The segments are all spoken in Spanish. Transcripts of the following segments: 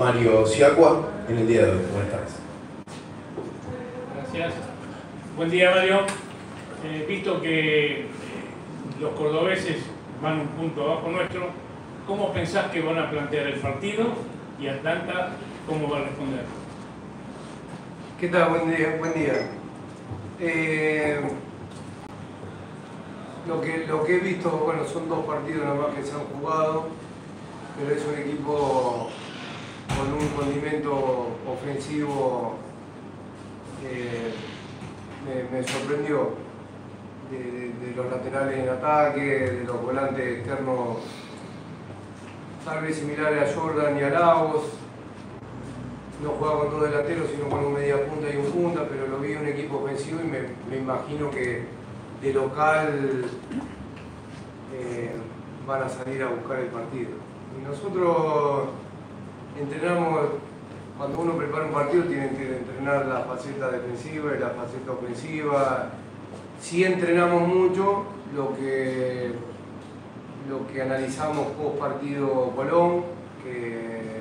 Mario Siacua en el día de hoy. Buenas tardes. Gracias. Buen día, Mario. Eh, visto que eh, los cordobeses van un punto abajo nuestro, ¿cómo pensás que van a plantear el partido y Atlanta cómo va a responder? ¿Qué tal? Buen día. Buen día. Eh, lo, que, lo que he visto, bueno, son dos partidos nada más que se han jugado, pero es un equipo con un condimento ofensivo que me, sorprendió. De, los laterales en ataque, de los volantes externos, tal vez similares a Jordan y a Lagos, no jugaba con dos delanteros, sino con un media punta y un punta, pero lo vi un equipo ofensivo y me, me imagino que de local eh, van a salir a buscar el partido. Y nosotros entrenamos, cuando uno prepara un partido, tiene que entrenar la faceta defensiva y la faceta ofensiva. Si entrenamos mucho, lo que, lo que analizamos post partido Colón, que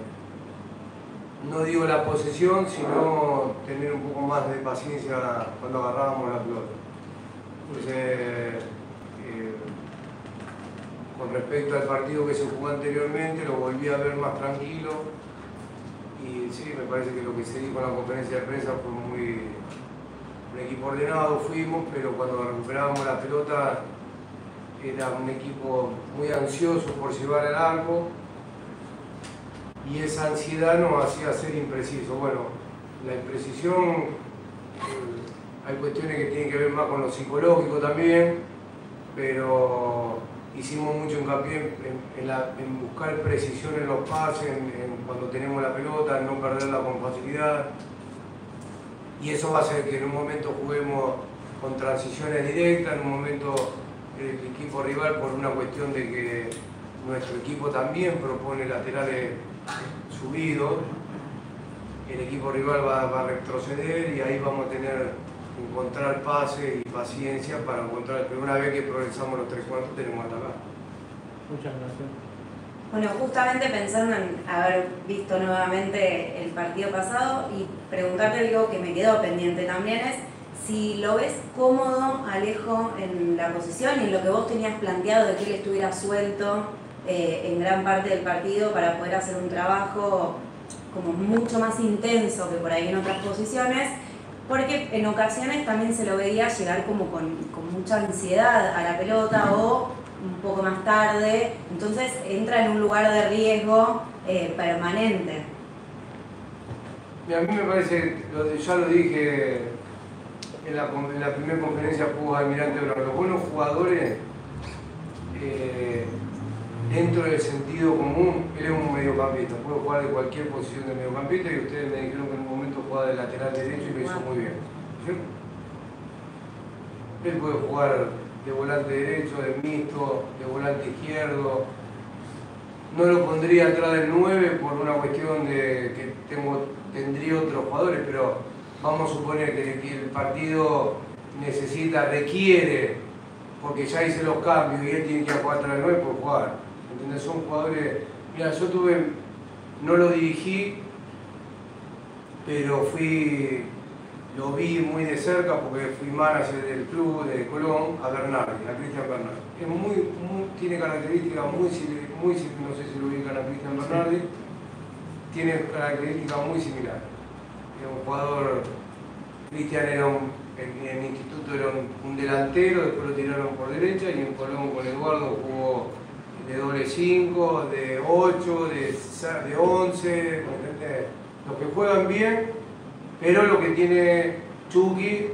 no digo la posesión, sino tener un poco más de paciencia cuando agarrábamos la pelota. Con respecto al partido que se jugó anteriormente, lo volví a ver más tranquilo. Y sí, me parece que lo que se dijo en la conferencia de prensa fue muy. Un equipo ordenado fuimos, pero cuando recuperábamos la pelota era un equipo muy ansioso por llevar el arco y esa ansiedad nos hacía ser impreciso. Bueno, la imprecisión, eh, hay cuestiones que tienen que ver más con lo psicológico también, pero hicimos mucho hincapié en, en en buscar precisión en los pases, en, cuando tenemos la pelota, en no perderla con facilidad. Y eso va a hacer que en un momento juguemos con transiciones directas, en un momento el equipo rival por una cuestión de que nuestro equipo también propone laterales subidos, el equipo rival va, va a retroceder y ahí vamos a tener encontrar pase y paciencia para encontrar, pero una vez que progresamos los tres cuartos tenemos que atacar. Muchas gracias. Bueno, justamente pensando en haber visto nuevamente el partido pasado y preguntarte algo que me quedó pendiente también es si lo ves cómodo, Alejo, en la posición y en lo que vos tenías planteado de que él estuviera suelto eh, en gran parte del partido para poder hacer un trabajo como mucho más intenso que por ahí en otras posiciones, porque en ocasiones también se lo veía llegar como con, mucha ansiedad a la pelota o un poco más tarde, entonces entra en un lugar de riesgo eh, permanente. A mí me parece, ya lo dije en la, en primera conferencia jugó Almirante Brown, los buenos jugadores, eh, dentro del sentido común, él es un mediocampista, puede jugar de cualquier posición de mediocampista y ustedes me dijeron que jugaba de lateral derecho y lo hizo muy bien. Él puede jugar de volante derecho, de mixto, de volante izquierdo, no lo pondría atrás del 9 por una cuestión de que tengo, tendría otros jugadores, pero vamos a suponer que, que el partido necesita, requiere, porque ya hice los cambios y él tiene que jugar atrás del 9 por jugar. ¿Entendés? Son jugadores. Mira, yo tuve, no lo dirigí, pero fui, lo vi muy de cerca porque fui manager del club de Colón a Bernardi, a Cristian Bernardi. Es muy, muy- tiene características muy, muy, no sé si lo ubican a Cristian Bernardi, tiene características muy similares. Es un jugador, Cristian era un, en, en el instituto era un, un delantero, después lo tiraron por derecha y en Colón con Eduardo jugó de doble 5, de 8, de, de 11, ¿me entendés? Juegan bien, pero lo que tiene Chucky,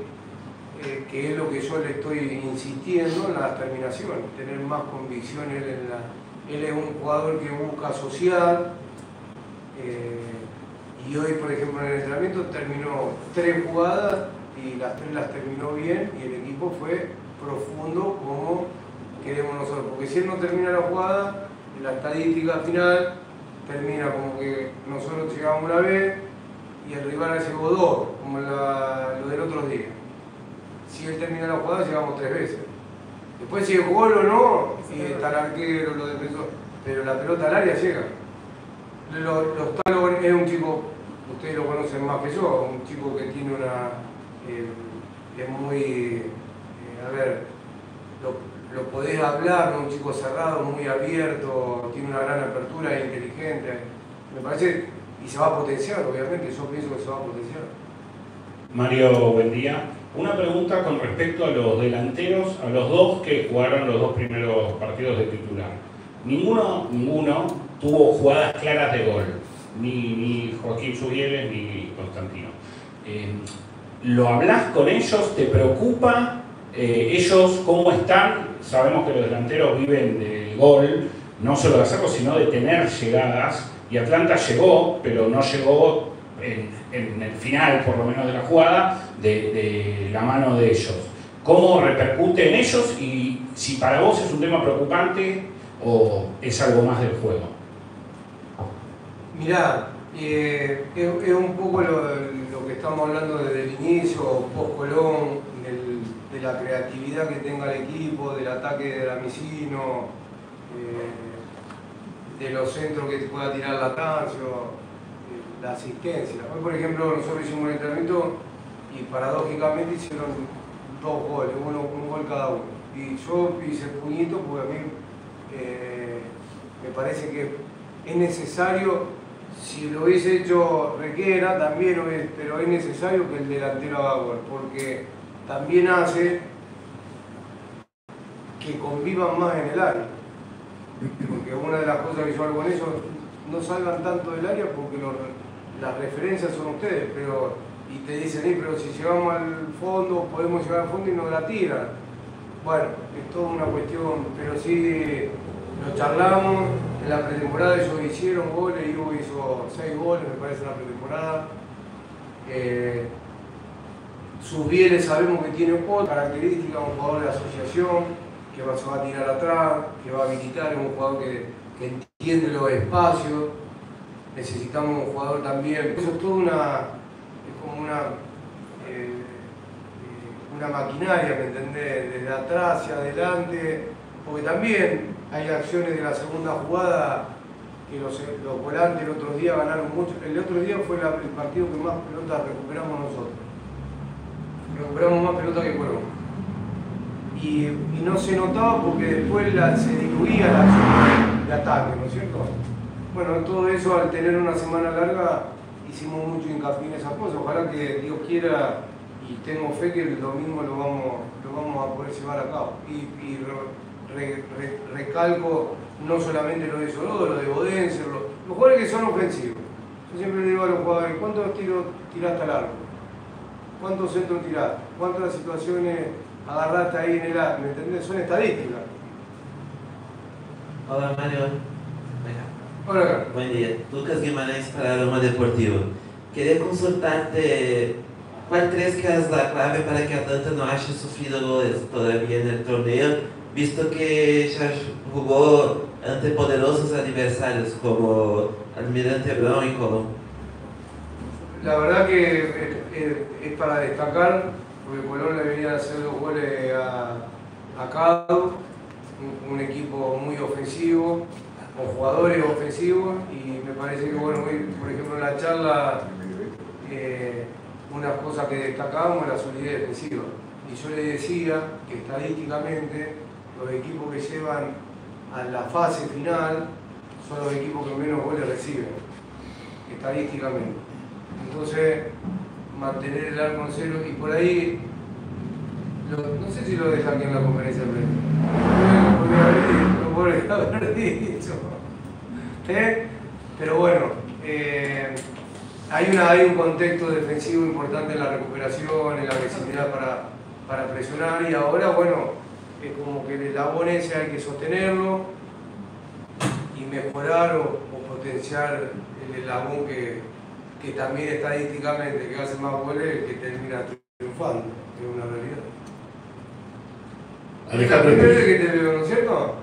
eh, que es lo que yo le estoy insistiendo en las terminaciones, tener más convicción él en la... Él es un jugador que busca asociar, eh, y hoy, por ejemplo, en el entrenamiento terminó tres jugadas y las tres las terminó bien y el equipo fue profundo como queremos nosotros. Porque si él no termina la jugada, la estadística final termina como que nosotros llegamos una vez y el rival llegó dos, como la- lo del otro día. Si él termina la jugada, llegamos tres veces. Después si es gol o no, y está el arquero, los defensores, pero la pelota al área llega. Los, los Talo es un chico, ustedes lo conocen más que yo, un chico que tiene una. eh, es muy. eh, a ver, lo, lo podés hablar, un chico cerrado, muy abierto, tiene una gran apertura, es inteligente. Me parece, y se va a potenciar, obviamente, yo pienso que se va a potenciar. Mario, buen día. Una pregunta con respecto a los delanteros, a los dos que jugaron los dos primeros partidos de titular. Ninguno, ninguno tuvo jugadas claras de gol, ni, Joaquín Subieles ni Constantino. Eh, ¿Lo hablas con ellos? ¿Te preocupa? Eh, ¿Ellos cómo están? Sabemos que los delanteros viven del gol, no solo de hacerlo, sino de tener llegadas. Y Atlanta llegó, pero no llegó en, el final, por lo menos de la jugada, de, de la mano de ellos. ¿Cómo repercute en ellos y si para vos es un tema preocupante o es algo más del juego? Mirá, eh, es, un poco lo, que estamos hablando desde el inicio, post-Colón, de la creatividad que tenga el equipo, del ataque del Amicino, eh, de los centros que pueda tirar Latancio, eh, la asistencia. Hoy, por ejemplo, nosotros hicimos un entrenamiento y paradójicamente hicieron dos goles, uno, un gol cada uno. Y yo hice el puñito porque a mí eh, me parece que es necesario, si lo hubiese hecho Requera también, hubiese- pero es necesario que el delantero haga gol, porque también hace que convivan más en el área. Porque una de las cosas que yo hago con ellos, no salgan tanto del área porque las referencias son ustedes, pero y te dicen, "Sí, pero si llegamos al fondo, podemos llegar al fondo y nos la tiran. Bueno, es toda una cuestión, pero sí lo charlamos, en la pretemporada ellos hicieron goles, Ivo hizo seis goles, me parece, en la pretemporada. Eh, sus bienes sabemos que tiene otra característica, un jugador de asociación, que se va a tirar atrás, que va a habilitar, es un jugador que, entiende los espacios. Necesitamos un jugador también. Eso es toda una, es como una, eh, eh, una maquinaria, ¿me entendés? Desde atrás hacia adelante, porque también hay acciones de la segunda jugada que los, los volantes el otro día ganaron mucho. El otro día fue el partido que más pelotas recuperamos nosotros. Recuperamos más pelota que Colón. Y, y no se notaba porque después la- se diluía la de ataque, ¿no es cierto? Bueno, todo eso al tener una semana larga hicimos mucho hincapié en esas cosas. Ojalá que Dios quiera y tengo fe que el domingo lo vamos, lo vamos a poder llevar a cabo. Y, y re- re- re- recalco no solamente lo de Sorodo, lo de Bodense, lo- los jugadores que son ofensivos. Yo siempre le digo a los jugadores, ¿cuántos tiros tiraste al arco? ¿Cuántos centros tiraste? ¿Cuántas situaciones agarraste ahí en el arco? ¿Me entendés? Son estadísticas. Olá, Mário. Hola, Carlos. Bom dia. Lucas Guimarães para Aroma Deportivo. Queria consultar-te qual crees que es la clave para que Atlanta no haya sufrido goles todavía en el torneo, visto que ya jugó ante poderosos adversarios como Almirante Brown y Colón. La verdad que es, es- es para destacar, porque Colón le venía a hacer dos goles a, a Cado, un, equipo muy ofensivo, con jugadores ofensivos, y me parece que, bueno, por ejemplo, en la charla, eh, unas cosas que destacábamos era la solidez defensiva. Y yo le decía que estadísticamente los equipos que llevan a la fase final son los equipos que menos goles reciben, estadísticamente. Entonces, mantener el arco en cero y por ahí, no sé si lo deja aquí en la conferencia de prensa. Lo podría haber dicho. ¿Eh? Pero bueno, eh, hay, una, hay un contexto defensivo importante en la recuperación, en la agresividad para, para presionar y ahora, bueno, es como que el eslabón ese hay que sostenerlo y mejorar o, o potenciar el eslabón que, que también estadísticamente que hace más goles que termina triunfando, es una realidad. Es la Alejandro primera vez que te veo, ¿no es cierto?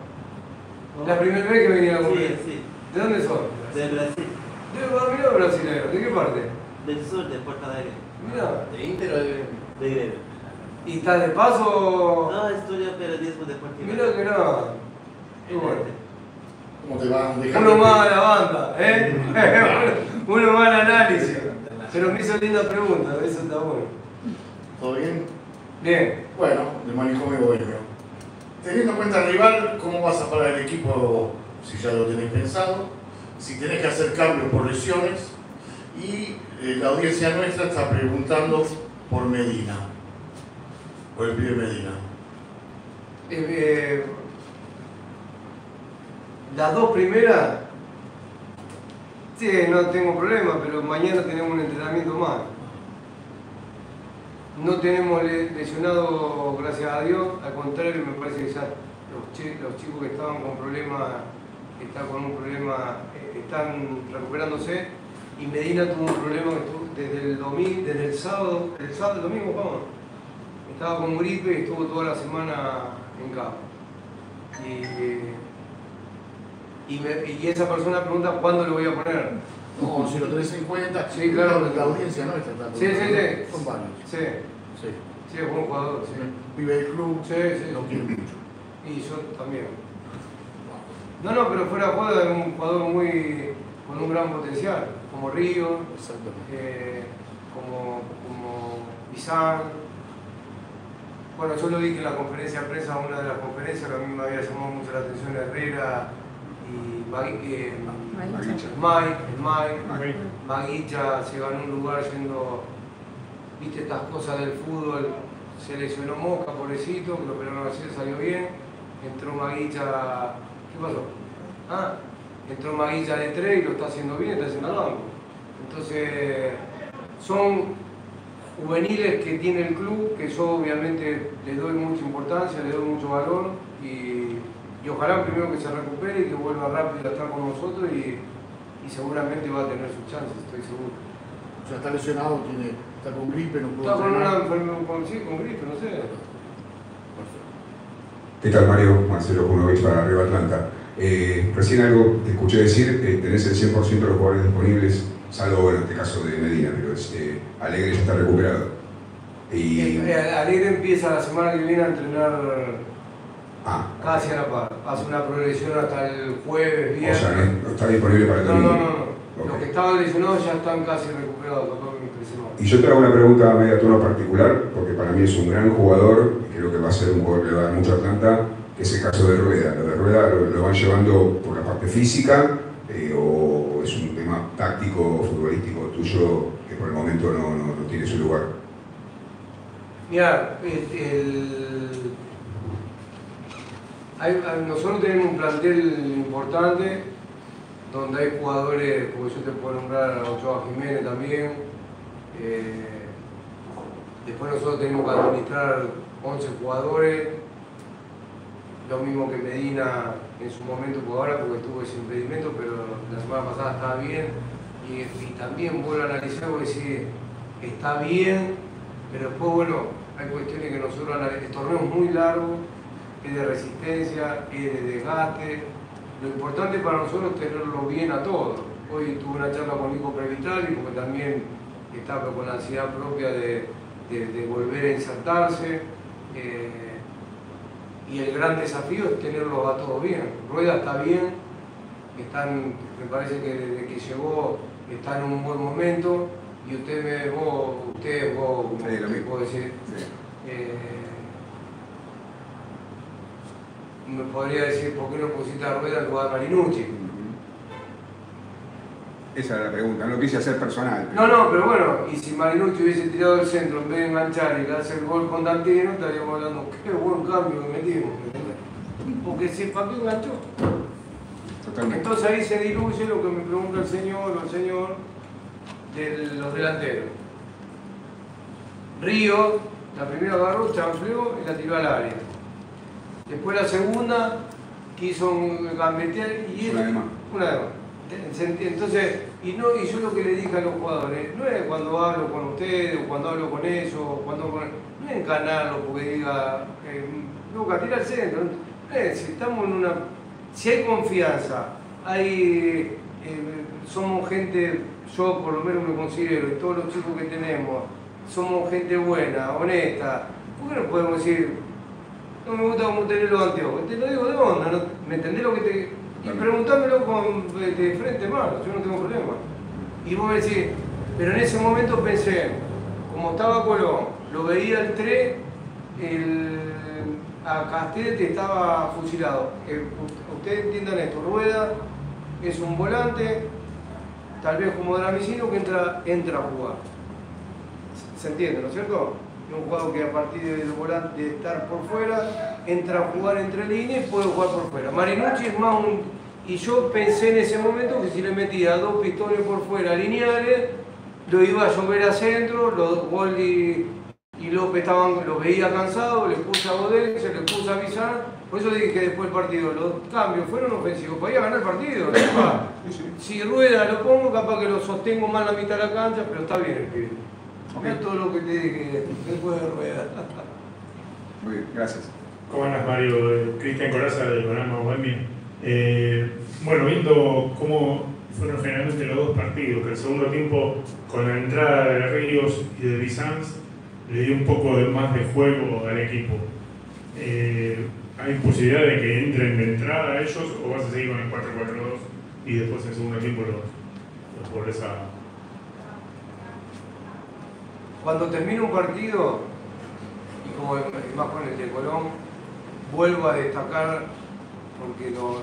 La primera vez que venía a la Sí, sí. ¿De dónde son? De Brasil. De ¿de qué parte? Del sur, de Porto Alegre. Mira, ¿De Inter o de.? De Grêmio. ¿y estás de paso? No, estudio periodismo deportivo. Mira que nada. Qué bueno. ¿Cómo te van Uno más a la banda, ¿eh? Uno más al análisis. Pero me hizo linda pregunta, eso está bueno. ¿Todo bien? Bien. Bueno, de manicomio bohemio. Teniendo en cuenta el rival, ¿cómo vas a parar el equipo si ya lo tenés pensado? Si tenés que hacer cambios por lesiones. Y eh, la audiencia nuestra está preguntando por Medina. Por el pibe Medina. Eh, eh, las dos primeras, sí, no tengo problema, pero mañana tenemos un entrenamiento más. No tenemos le- lesionado, gracias a Dios, al contrario, me parece que ya los, chi- los chicos que estaban con problemas, están con un problema, eh, están recuperándose. Y Medina tuvo un problema que desde el domingo, desde el sábado, el sábado, domingo. Estaba con gripe y estuvo toda la semana en cama. Y, y, me- y esa persona pregunta cuándo lo voy a poner. No, si lo tenés en cuenta, Sí, claro. La audiencia nuestra está Sí, sí, sí. Son varios. Sí, Sí. sí, es buen jugador, sí. Vive el club, Sí, sí. lo mucho. Y yo también. No, no, pero fuera de juego es un jugador muy con un gran potencial, como Río, Exactamente. eh, como, como Bizán. Bueno, yo lo dije en la conferencia de prensa, una de las conferencias que a mí me había llamado mucho la atención Herrera y eh. Mike, Mike. Maguicha se ganó un lugar yendo, viste estas cosas del fútbol, se lesionó Mosca, pobrecito, que lo operaron ayer, salió bien, entró Maguicha, ¿qué pasó? Ah, entró Maguicha de tres y lo está haciendo bien, está haciendo al banco. Entonces, son juveniles que tiene el club, que yo obviamente le doy mucha importancia, le doy mucho valor y, y ojalá primero que se recupere y que vuelva rápido a estar con nosotros y, y seguramente va a tener sus chances, estoy seguro. O sea, está lesionado, tiene, está con gripe, no puede Está con una enfermedad, con, sí, con gripe, no sé. ¿Qué tal Mario? Marcelo Junovich para Arriba Atlanta. Eh, recién algo te escuché decir, eh, tenés el 100% de los jugadores disponibles, salvo en este caso de Medina, pero es, eh, Alegre ya está recuperado. Y, Eh, Alegre empieza la semana que viene a entrenar ah, casi a la par. Hace una progresión hasta el jueves, o viernes. sea, no, está disponible para el No, no, domingo. no, no. Los que estaban lesionados ya están casi recuperados. Y yo te hago una pregunta a media tono particular, porque para mí es un gran jugador, y creo que va a ser un jugador que va a dar mucho a Atlanta, que es el caso de Rueda. Lo de Rueda lo, lo van llevando por la parte física, eh, o es un tema táctico, futbolístico tuyo, que por el momento no, no- no tiene su lugar. Mira, el, el- nosotros tenemos un plantel importante donde hay jugadores, como yo te puedo nombrar a Ochoa Jiménez también. eh, después nosotros tenemos que administrar 11 jugadores, lo mismo que Medina en su momento por ahora porque tuvo ese impedimento, pero la semana pasada estaba bien. Y, y también vuelvo a analizar porque decir, está bien, pero después, bueno, hay cuestiones que nosotros analizamos. El torneo es muy largo, es de resistencia, es de desgaste. Lo importante para nosotros es tenerlo bien a todos. Hoy tuve una charla con Nico Previtali porque también está con la ansiedad propia de, de- de volver a insertarse. Eh, y el gran desafío es tenerlos a todos bien. Rueda está bien, están, me parece que desde que llegó está en un buen momento y usted me, vos, usted, vos, como Sí, puedo decir, eh, me podría decir por qué no pusiste a Rueda en lugar de Marinucci. Esa era la pregunta, no quise hacer personal. No, no, pero bueno, y si Marinucci hubiese tirado el centro en vez de enganchar y le hace el gol con Dantino, estaríamos hablando, qué buen cambio que metimos. Porque sepa que enganchó. Totalmente. Entonces ahí se diluye lo que me pregunta el señor o el señor de los delanteros. Río, la primera agarró, chanfleó y la tiró al área. Después la segunda quiso gambetear y Una de más. Una de más. Entonces, y, no, y yo lo que le dije a los jugadores, no es cuando hablo con ustedes o cuando hablo con ellos, o cuando con- no es encanarlo porque diga, eh, Luca, tira al centro. No es, si estamos en una. Si hay confianza, hay. eh, somos gente, yo por lo menos me considero, y todos los chicos que tenemos, somos gente buena, honesta. ¿Por qué no podemos decir, no me gusta cómo tenés los anteojos? Te lo digo de onda, ¿no? ¿me entendés lo que te.? Y preguntámelo con, de, de frente mano, yo no tengo problema. Y vos me decís, pero en ese momento pensé, como estaba Colón, lo veía el 3, el, a Castellete estaba fusilado. Eh, ustedes entiendan esto, Rueda es un volante, tal vez como Dramicino, que entra, entra a jugar. ¿Se entiende, no es cierto? Un jugador que a partir del volante de estar por fuera, entra a jugar entre líneas y puede jugar por fuera. Marinucci es más un... Y yo pensé en ese momento que si le metía dos pistones por fuera lineales, lo iba a llover a centro, los Goldi y López estaban, lo veía cansado, le puse a Godel, se le puse a Bizar, por eso dije que después del partido los cambios fueron ofensivos, podía ganar el partido, ¿no? si Rueda lo pongo, capaz que lo sostengo más la mitad de la cancha, pero está bien el pibe. Mirá todo lo que te dije después de Rueda. Muy bien, gracias. ¿Cómo andas, Mario? Eh, Cristian Coraza de Conama Bohemia. Eh, bueno, viendo cómo fueron generalmente los dos partidos, que el segundo tiempo, con la entrada de Ríos y de Bizanz, le dio un poco de- más de juego al equipo. Eh, ¿Hay posibilidad de que entren de entrada ellos o vas a seguir con el 4-4-2 y después en el segundo tiempo los, los volvés a, Cuando termina un partido, y como más con el de Colón, vuelvo a destacar, porque lo,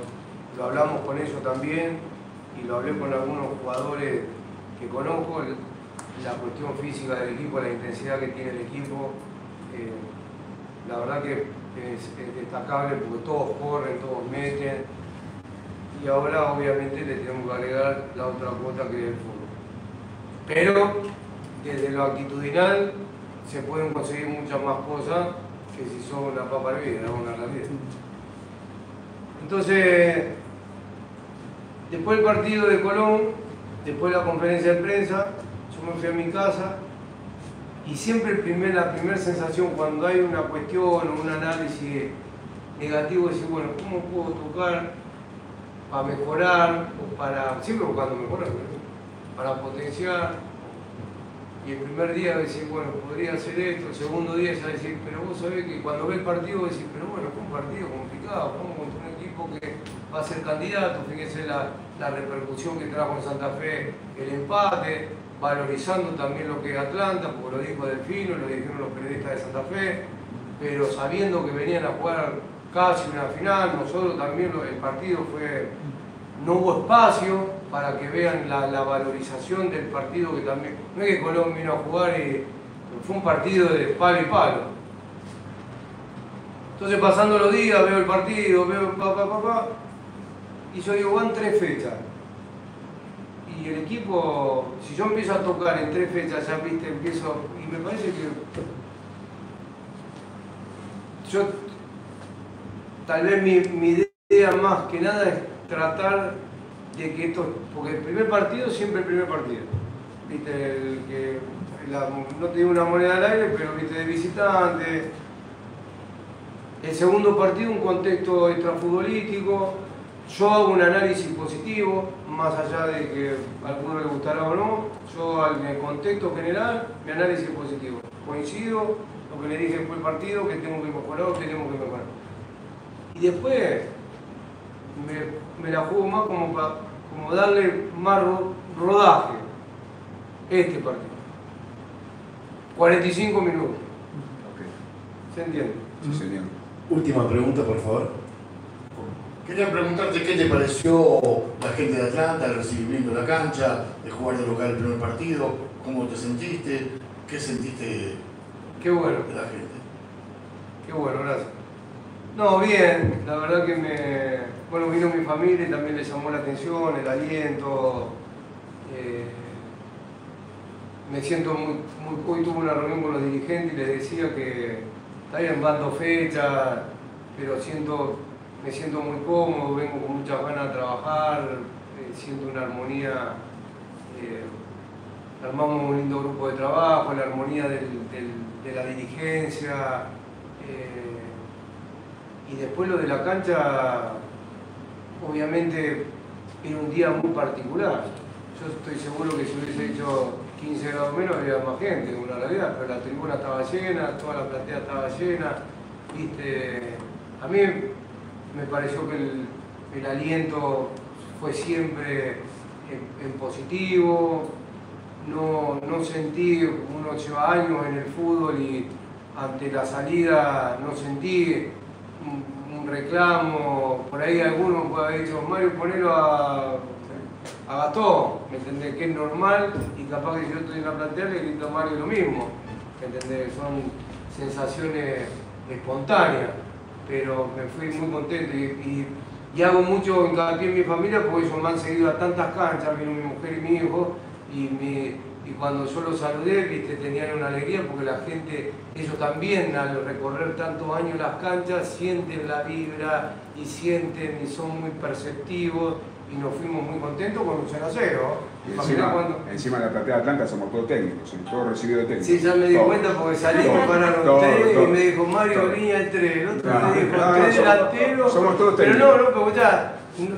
hablamos con ellos también, y lo hablé con algunos jugadores que conozco, la cuestión física del equipo, la intensidad que tiene el equipo, eh, la verdad que es, es destacable porque todos corren, todos meten, y ahora obviamente le tenemos que agregar la otra cuota que es el fútbol. Pero desde lo actitudinal se pueden conseguir muchas más cosas que si son una papa hervida, una realidad. Entonces, después del partido de Colón, después de la conferencia de prensa, yo me fui a mi casa y siempre la primera sensación cuando hay una cuestión o un análisis negativo es decir, bueno, ¿cómo puedo tocar para mejorar o para, siempre buscando mejorar, para potenciar? Y el primer día decir, bueno, podría hacer esto, el segundo día ya decir, pero vos sabés que cuando ve el partido decís, pero bueno, fue un partido complicado, jugamos contra un equipo que va a ser candidato, fíjense la, la repercusión que trajo en Santa Fe el empate, valorizando también lo que es Atlanta, porque lo dijo Delfino, lo dijeron los periodistas de Santa Fe, pero sabiendo que venían a jugar casi una final, nosotros también el partido fue, no hubo espacio para que vean la, valorización del partido que también, no es que Colón vino a jugar y fue un partido de palo y palo. Entonces pasando los días, veo el partido, veo pa, pa, pa, y yo digo, van tres fechas. Y el equipo, si yo empiezo a tocar en tres fechas, ya viste, empiezo, y me parece que yo, tal vez mi idea más que nada es tratar de que esto, porque el primer partido siempre el primer partido. Viste, que, no te digo una moneda al aire, pero viste, de visitante. El segundo partido, un contexto extrafutbolístico. Yo hago un análisis positivo, más allá de que a alguno le gustará o no. Yo, en el contexto general, mi análisis positivo. Coincido, lo que le dije fue el partido, que tengo que mejorar, que tenemos que mejorar. Y después, me, me la juego más como para como darle más ro- rodaje este partido. 45 minutos, Ok. ¿se entiende? Sí, señor. Última pregunta, por favor. Quería preguntarte qué te pareció la gente de Atlanta, el recibimiento de la cancha, el jugar de local el primer partido, cómo te sentiste, qué sentiste Qué bueno, de la gente. qué bueno, gracias. No, bien, la verdad que me. Bueno, vino mi familia y también le llamó la atención, el aliento. eh, me siento muy, muy. Hoy tuve una reunión con los dirigentes y les decía que está bien, van fechas, pero siento, me siento muy cómodo, vengo con muchas ganas de trabajar, eh, siento una armonía. eh, armamos un lindo grupo de trabajo, la armonía de la dirigencia. Y después lo de la cancha, obviamente era un día muy particular. Yo estoy seguro que si hubiese hecho 15 grados menos había más gente, una realidad, pero la tribuna estaba llena, toda la platea estaba llena. ¿viste? A mí me pareció que el, aliento fue siempre en, en positivo, no, no sentí, uno lleva años en el fútbol y ante la salida no sentí un, reclamo, por ahí alguno puede haber dicho, Mario, ponelo a, a ¿me entendés? Que es normal y capaz que si yo estoy en la plantel le grito a Mario lo mismo, ¿me entendés? Son sensaciones espontáneas, pero me fui muy contento y, y- y hago mucho hincapié en mi familia porque ellos me han seguido a tantas canchas, vino mi mujer y mi hijo, y, mi- y cuando yo los saludé, viste, tenían una alegría porque la gente, ellos también al recorrer tantos años las canchas, sienten la vibra y sienten y son muy perceptivos y nos fuimos muy contentos con un 0 a 0. Y Imaginá encima, cuando- encima de la platea de Atlanta somos todos técnicos, somos todos recibidos técnicos. Sí, ya me di cuenta porque Todo, pararon todo, tres y me dijo Mario línea el 3, el otro No, me dijo no, tres somos- delanteros. somos todos Pero técnicos. no, no, porque ya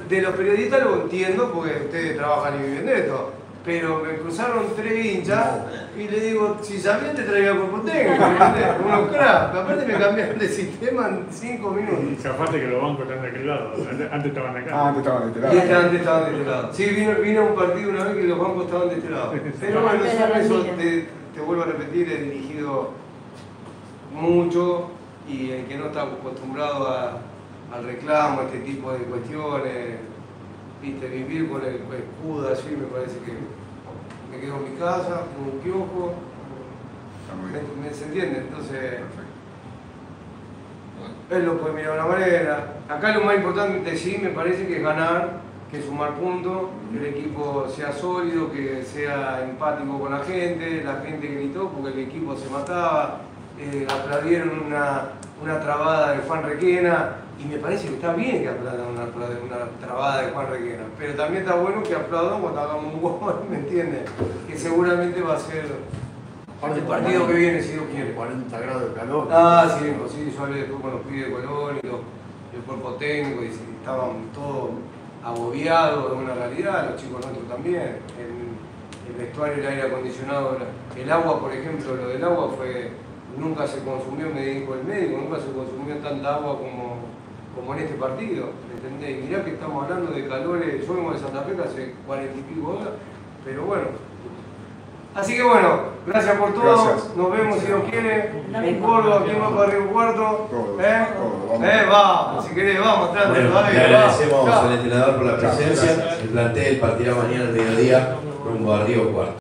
de los periodistas lo entiendo porque ustedes trabajan y viven de esto. Pero me cruzaron tres hinchas y le digo, si sabían te traía cuerpo técnico. Unos crap. Aparte me cambiaron de sistema en cinco Y minutos. zafate que los bancos están de aquel lado. Antes estaban acá. Ah, antes estaban de este Y este lado. antes estaban de este lado. Sí, vino, vino un partido una vez que los bancos estaban de este lado. Pero bueno, eso, te, te vuelvo a repetir, he dirigido mucho y el que no está acostumbrado a- al reclamo, a este tipo de cuestiones, viste, vivir con el escudo así, me parece que me quedo en mi casa, con un kiosco, me, me- se entiende, entonces Perfecto. él lo puede mirar de una manera. Acá lo más importante sí me parece que es ganar, que es sumar puntos, que el equipo sea sólido, que sea empático con la gente, la gente gritó porque el equipo se mataba, eh, aplaudieron una, una trabada de Juan Requena y me parece que está bien que aplaudan una, una trabada de Juan Requena, pero también está bueno que aplaudan cuando hagamos un gol, ¿me entiendes? Que seguramente va a ser el partido que viene si Dios quiere. 40 grados de calor. Ah, sí, pues sí, yo hablé después con los pibes de Colón y, los- el cuerpo técnico y estaban todos agobiados de una realidad, los chicos nuestros también. El, el vestuario, el aire acondicionado, el agua, por ejemplo, lo del agua fue, nunca se consumió, me dijo el médico, nunca se consumió tanta agua como, como en este partido, ¿me entendés? Mirá que estamos hablando de calores, yo vengo de Santa Fe que hace cuarenta y pico horas, pero bueno. Así que bueno, gracias por todo, Gracias. nos vemos si Dios quiere, en. Córdoba, ¿quién va para Río Cuarto? ¿Eh? ¿Eh? Vamos, si querés, vamos, trate, Bueno, dale, le agradecemos al entrenador por la presencia. gracias. El plantel partirá mañana al mediodía rumbo a Río Cuarto.